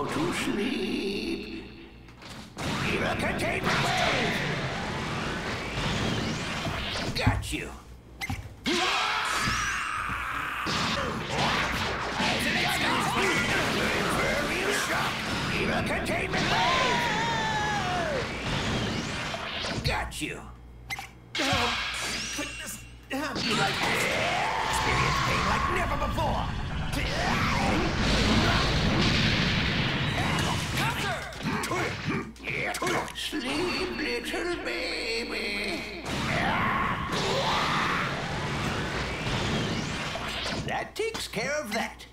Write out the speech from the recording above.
To sleep. Evil containment wave. Got you. Infernal shock. Evil containment wave. Got you. Oh, goodness. Me like this. Experience pain like never before. Sleep, little baby. That takes care of that.